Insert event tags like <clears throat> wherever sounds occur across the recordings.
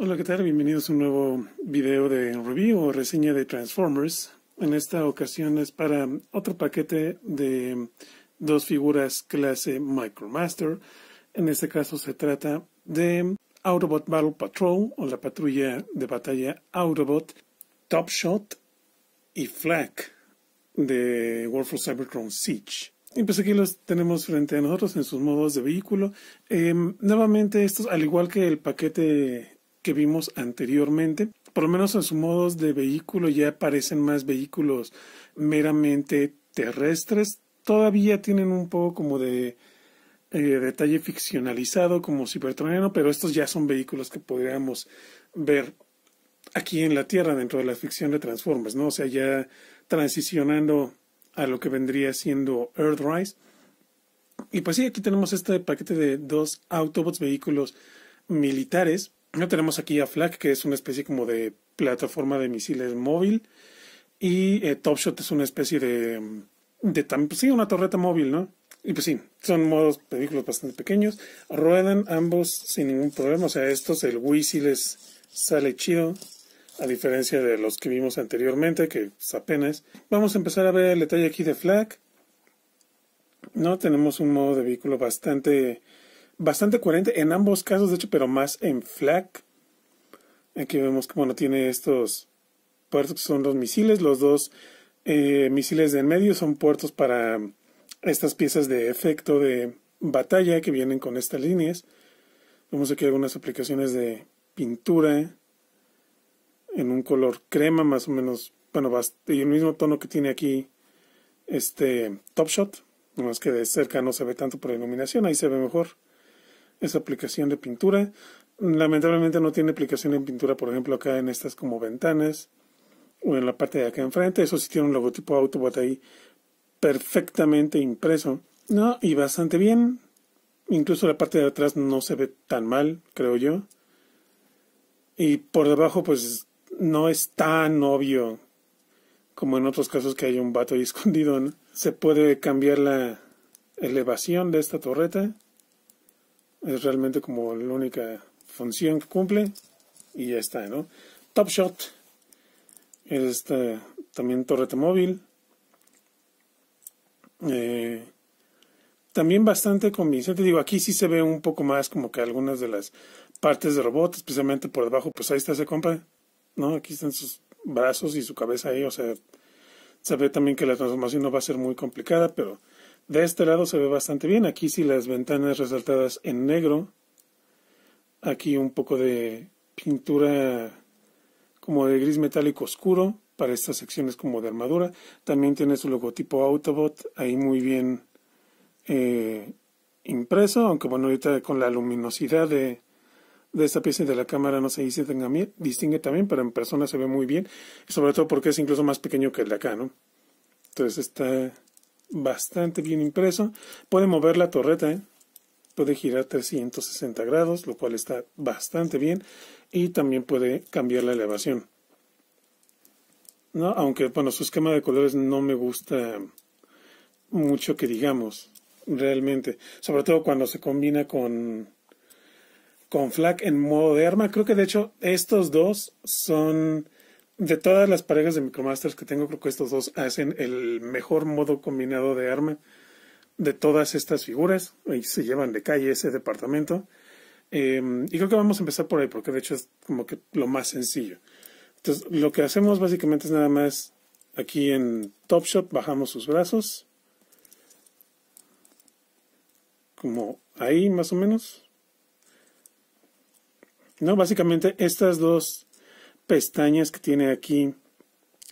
Hola, ¿qué tal? Bienvenidos a un nuevo video de review o reseña de Transformers. En esta ocasión es para otro paquete de dos figuras clase Micromaster. En este caso se trata de Autobot Battle Patrol o la patrulla de batalla Autobot, Top Shot y Flak de War for Cybertron Siege. Y pues aquí los tenemos frente a nosotros en sus modos de vehículo. Em, nuevamente estos, al igual que el paquete que vimos anteriormente. Por lo menos en sus modos de vehículo ya aparecen más vehículos meramente terrestres. Todavía tienen un poco como de eh, detalle ficcionalizado como cibertroniano, pero estos ya son vehículos que podríamos ver aquí en la Tierra dentro de la ficción de Transformers, ¿no? O sea, ya transicionando a lo que vendría siendo Earthrise. Y pues sí, aquí tenemos este paquete de dos Autobots, vehículos militares, no tenemos aquí a Flak, que es una especie como de plataforma de misiles móvil. Y eh, Top Shot es una especie de, de pues sí, una torreta móvil, ¿no? Y pues sí, son modos vehículos bastante pequeños. Ruedan ambos sin ningún problema. O sea, estos, el Wii les sale chido. A diferencia de los que vimos anteriormente, que pues, apenas. Vamos a empezar a ver el detalle aquí de Flak. ¿No? Tenemos un modo de vehículo bastante bastante coherente en ambos casos, de hecho, pero más en FLAC. Aquí vemos que bueno, tiene estos puertos que son los misiles, los dos eh, misiles de en medio son puertos para estas piezas de efecto de batalla que vienen con estas líneas. Vemos aquí algunas aplicaciones de pintura en un color crema más o menos, bueno, y el mismo tono que tiene aquí este Top Shot, es que de cerca no se ve tanto por la iluminación, ahí se ve mejor esa aplicación de pintura. Lamentablemente no tiene aplicación en pintura, por ejemplo, acá en estas como ventanas o en la parte de acá enfrente. Eso sí tiene un logotipo Autobot ahí perfectamente impreso. No, y bastante bien. Incluso la parte de atrás no se ve tan mal, creo yo. Y por debajo, pues no es tan obvio como en otros casos que hay un vato ahí <laughs> escondido. Se puede cambiar la elevación de esta torreta es realmente como la única función que cumple y ya está, ¿no? Top Shot es este, también torreta móvil. Eh, también bastante convincente. Digo, aquí sí se ve un poco más como que algunas de las partes de robot, especialmente por debajo, pues ahí está ese compa, ¿no? Aquí están sus brazos y su cabeza ahí, o sea, se ve también que la transformación no va a ser muy complicada, pero de este lado se ve bastante bien. Aquí sí las ventanas resaltadas en negro. Aquí un poco de pintura como de gris metálico oscuro para estas secciones como de armadura. También tiene su logotipo Autobot ahí muy bien eh, impreso, aunque bueno, ahorita con la luminosidad de, de esta pieza de la cámara no se distingue, distingue también, pero en persona se ve muy bien, sobre todo porque es incluso más pequeño que el de acá, ¿no? Entonces está bastante bien impreso. Puede mover la torreta, ¿eh? puede girar 360 grados, lo cual está bastante bien. Y también puede cambiar la elevación. ¿No? Aunque, bueno, su esquema de colores no me gusta mucho que digamos, realmente. Sobre todo cuando se combina con, con FLAC en modo de arma. Creo que de hecho estos dos son de todas las parejas de Micromasters que tengo, creo que estos dos hacen el mejor modo combinado de arma de todas estas figuras. Y se llevan de calle ese departamento. Em, y creo que vamos a empezar por ahí, porque de hecho es como que lo más sencillo. Entonces, lo que hacemos básicamente es nada más aquí en Top Shot, bajamos sus brazos. Como ahí más o menos. No, básicamente estas dos pestañas que tiene aquí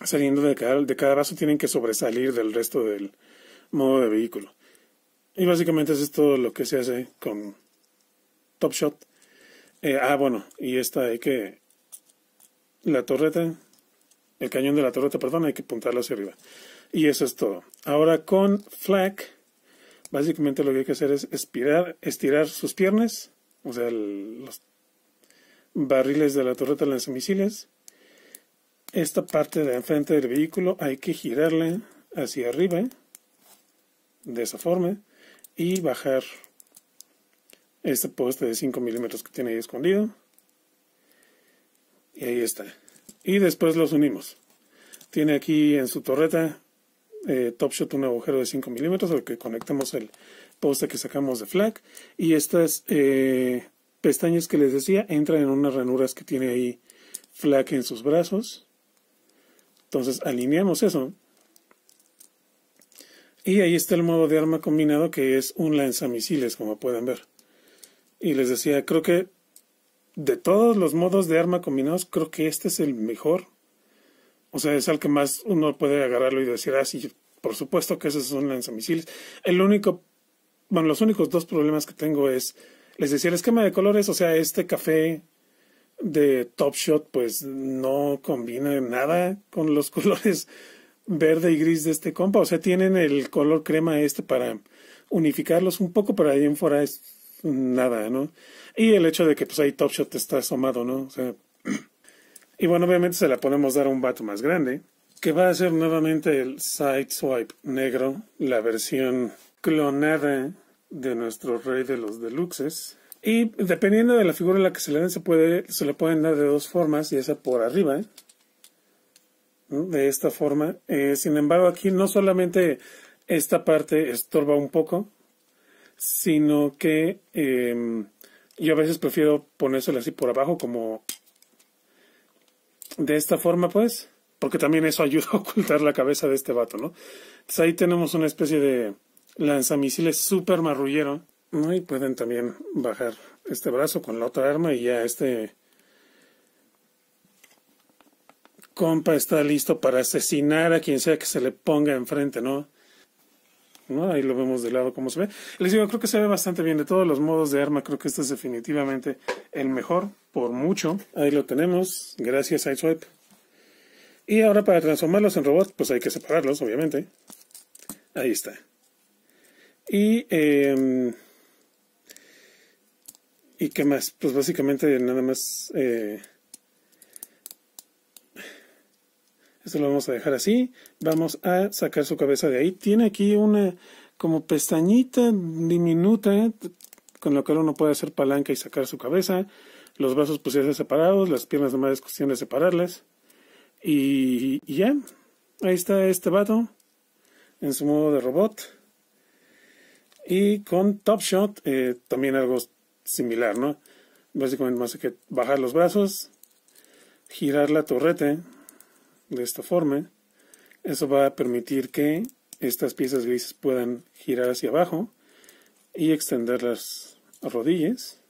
saliendo de cada, de cada brazo tienen que sobresalir del resto del modo de vehículo. Y básicamente eso es todo lo que se hace con Top Shot. Eh, ah, bueno, y esta hay que... La torreta, el cañón de la torreta, perdón, hay que apuntarlo hacia arriba. Y eso es todo. Ahora con Flak, básicamente lo que hay que hacer es estirar, estirar sus piernas, o sea, los barriles de la torreta lanzamisiles. Esta parte de enfrente del vehículo hay que girarla hacia arriba, de esa forma, y bajar este poste de 5 milímetros que tiene ahí escondido. Y ahí está. Y después los unimos. Tiene aquí en su torreta eh, Top Shot un agujero de 5 milímetros al que conectamos el poste que sacamos de FLAC. Y estas eh, pestañas que les decía entran en unas ranuras que tiene ahí FLAC en sus brazos. Entonces alineamos eso. Y ahí está el modo de arma combinado que es un lanzamisiles, como pueden ver. Y les decía, creo que de todos los modos de arma combinados, creo que este es el mejor. O sea, es el que más uno puede agarrarlo y decir, ah, sí, por supuesto que ese es un lanzamisiles. El único, bueno, los únicos dos problemas que tengo es, les decía, el esquema de colores, o sea, este café de Top Shot, pues no combina nada con los <laughs> colores verde y gris de este compa. O sea, tienen el color crema este para unificarlos un poco, pero ahí en fuera es nada, ¿no? Y el hecho de que pues ahí Top Shot está asomado, ¿no? <clears throat> Y bueno, obviamente se la podemos dar a un vato más grande, que va a ser nuevamente el Side Swipe negro, la versión clonada de nuestro rey de los deluxes. Y dependiendo de la figura en la que se le den, se, puede, se le pueden dar de dos formas, ya sea por arriba, de esta forma. Eh, sin embargo, aquí no solamente esta parte estorba un poco, sino que em, yo a veces prefiero ponérselo así por abajo como de esta forma pues porque también eso <laughs> ayuda a ocultar la cabeza de este vato, ¿no? Entonces ahí tenemos una especie de lanzamisiles súper marrullero, ¿no? Y pueden también bajar este brazo con la otra arma y ya este compa está listo para asesinar a quien sea que se le ponga enfrente, ¿no? ¿no? Ahí lo vemos de lado cómo se ve. Les digo, creo que se ve bastante bien. De todos los modos de arma, creo que este es definitivamente el mejor, por mucho. Ahí lo tenemos. Gracias, Sideswipe. Y ahora para transformarlos en robots, pues hay que separarlos, obviamente. Ahí está. Y... Eh, ¿Y qué más? Pues básicamente nada más... Eh, Esto lo vamos a dejar así. Vamos a sacar su cabeza de ahí. Tiene aquí una como pestañita diminuta con lo que uno puede hacer palanca y sacar su cabeza. Los brazos pues ya separados, las piernas nomás es cuestión de separarlas. Y, ya, ahí está este vato en su modo de robot. Y con Top Shot eh, también algo similar, ¿no? Básicamente más que bajar los brazos, girar la torreta de esta forma. Eso va a permitir que estas piezas grises puedan girar hacia abajo y extender las rodillas.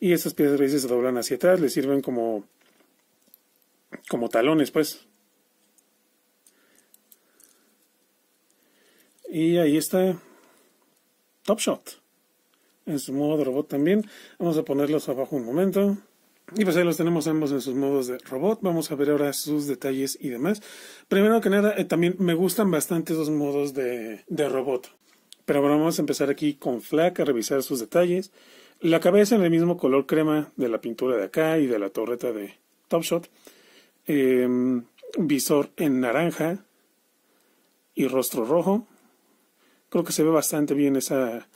Y estas piezas grises se doblan hacia atrás, le sirven como, como talones, pues. Y ahí está Top Shot. En su modo de robot también. Vamos a ponerlos abajo un momento. Y pues ahí los tenemos ambos en sus modos de robot. Vamos a ver ahora sus detalles y demás. Primero que nada, eh, también me gustan bastante esos modos de, robot. Pero bueno, vamos a empezar aquí con FLAC a revisar sus detalles. La cabeza en el mismo color crema de la pintura de acá y de la torreta de Top Shot. Em, visor en naranja y rostro rojo. Creo que se ve bastante bien esa,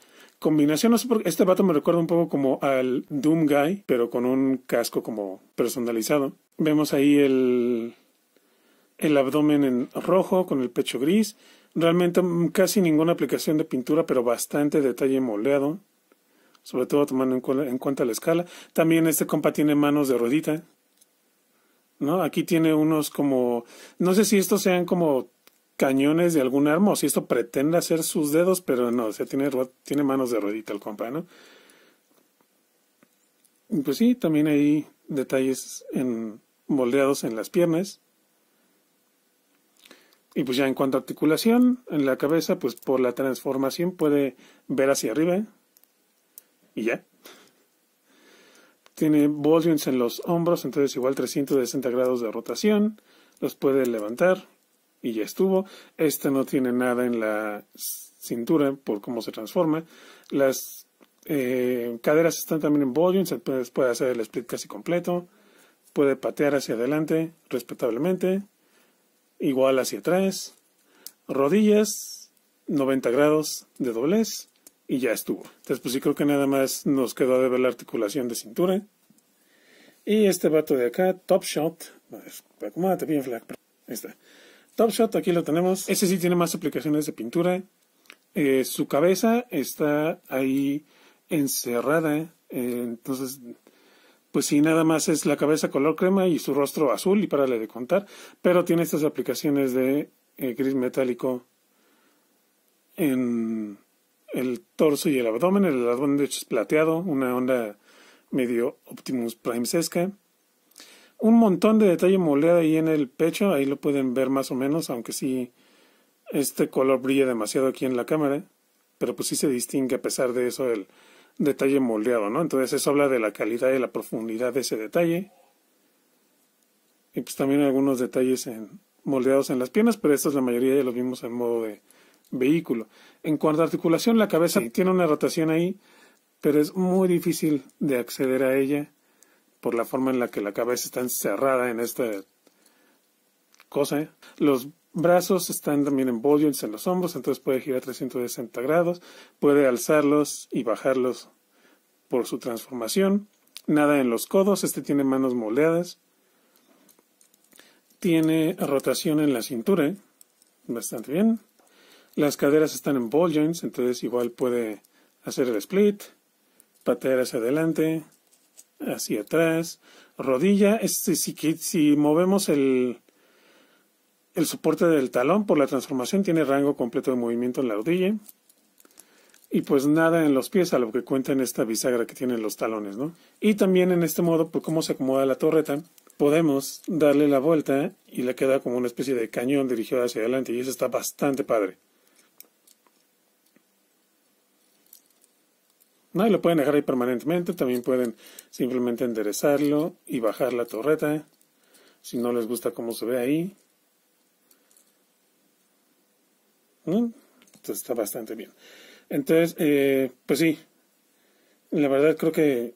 combinación, no sé por este vato me recuerda un poco como al Doom Guy, pero con un casco como personalizado. Vemos ahí el, el abdomen en rojo con el pecho gris. Realmente casi ninguna aplicación de pintura, pero bastante detalle moldeado. Sobre todo tomando en, en cuenta la escala. También este compa tiene manos de rodita. ¿no? Aquí tiene unos como, no sé si estos sean como cañones de algún arma o si esto pretende hacer sus dedos, pero no, o sea, tiene, tiene manos de ruedita el compa, ¿no? pues sí, también hay detalles en, moldeados en las piernas. Y pues ya en cuanto a articulación, en la cabeza, pues por la transformación puede ver hacia arriba. Y ya. Tiene volumes en los hombros, entonces igual 360 grados de rotación. Los puede levantar y ya estuvo. Este no tiene nada en la cintura por cómo se transforma. Las eh, caderas están también en volume, se puede, puede hacer el split casi completo. Puede patear hacia adelante respetablemente. Igual hacia atrás. Rodillas, 90 grados de doblez y ya estuvo. Entonces, pues sí creo que nada más nos quedó de ver la articulación de cintura. Y este vato de acá, Top Shot, acomódate bien, Flag. Ahí está. Top Shot, aquí lo tenemos. Ese sí tiene más aplicaciones de pintura. Eh, su cabeza está ahí encerrada. Eh, entonces, pues sí, nada más es la cabeza color crema y su rostro azul y párale de contar. Pero tiene estas aplicaciones de eh, gris metálico en el torso y el abdomen. El abdomen de hecho es plateado, una onda medio Optimus Prime sesca. Un montón de detalle moldeado ahí en el pecho, ahí lo pueden ver más o menos, aunque sí este color brilla demasiado aquí en la cámara, pero pues sí se distingue a pesar de eso el detalle moldeado, ¿no? Entonces eso habla de la calidad y la profundidad de ese detalle. Y pues también algunos detalles en, moldeados en las piernas, pero estos la mayoría ya lo vimos en modo de vehículo. En cuanto a articulación, la cabeza tiene una rotación ahí, pero es muy difícil de acceder a ella por la forma en la que la cabeza está encerrada en esta cosa. Los brazos están también en ball en los hombros, entonces puede girar 360 grados, puede alzarlos y bajarlos por su transformación. Nada en los codos, este tiene manos moldeadas. Tiene rotación en la cintura, bastante bien. Las caderas están en ball joints, entonces igual puede hacer el split, patear hacia adelante, hacia atrás, rodilla. Este, si, si movemos el, el soporte del talón por la transformación, tiene rango completo de movimiento en la rodilla. Y pues nada en los pies, a lo que cuenta en esta bisagra que tienen los talones, ¿no? Y también en este modo, pues cómo se acomoda la torreta, podemos darle la vuelta y le queda como una especie de cañón dirigido hacia adelante y eso está bastante padre. No, y lo pueden dejar ahí permanentemente, también pueden simplemente enderezarlo y bajar la torreta, si no les gusta cómo se ve ahí. Entonces está bastante bien. Entonces, eh, pues sí, la verdad creo que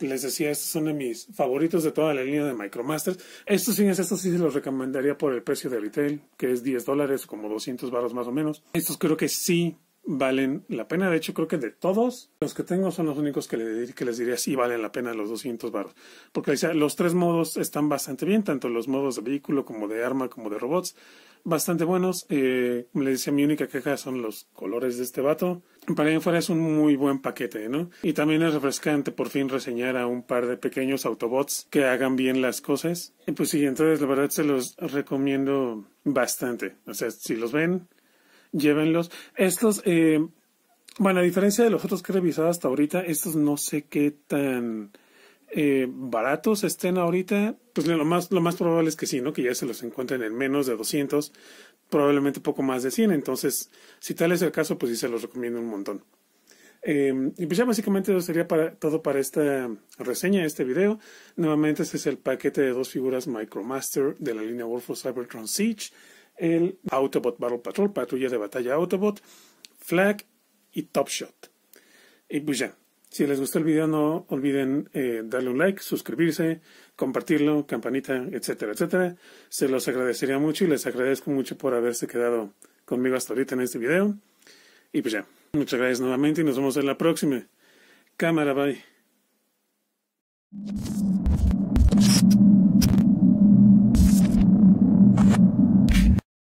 les decía, estos son de mis favoritos de toda la línea de Micromasters. Estos sí, estos sí se los recomendaría por el precio de retail, que es 10 dólares, como 200 baros más o menos. Estos creo que sí valen la pena. De hecho, creo que de todos los que tengo son los únicos que, les diría sí valen la pena los 200 baros. Porque los tres modos están bastante bien, tanto los modos de vehículo como de arma como de robots. Bastante buenos. Eh, le decía, mi única queja son los colores de este vato. Para ahí fuera es un muy buen paquete, ¿no? Y también es refrescante por fin reseñar a un par de pequeños Autobots que hagan bien las cosas. Y pues sí, entonces la verdad se los recomiendo bastante. O sea, si los ven, llévenlos. Estos, eh, bueno, a diferencia de los otros que he revisado hasta ahorita, estos no sé qué tan eh, baratos estén ahorita. Pues lo más, lo más probable es que sí, ¿no? Que ya se los encuentren en menos de 200, probablemente poco más de 100. Entonces, si tal es el caso, pues sí se los recomiendo un montón. Eh, y pues ya básicamente eso sería para, todo para esta reseña, este video. Nuevamente este es el paquete de dos figuras Micromaster de la línea War for Cybertron Siege el Autobot Battle Patrol, patrulla de batalla Autobot, Flag y Top Shot. Y pues ya, si les gustó el video no olviden eh, darle un like, suscribirse, compartirlo, campanita, etcétera, etcétera. Se los agradecería mucho y les agradezco mucho por haberse quedado conmigo hasta ahorita en este video. Y pues ya, muchas gracias nuevamente y nos vemos en la próxima. Cámara, bye.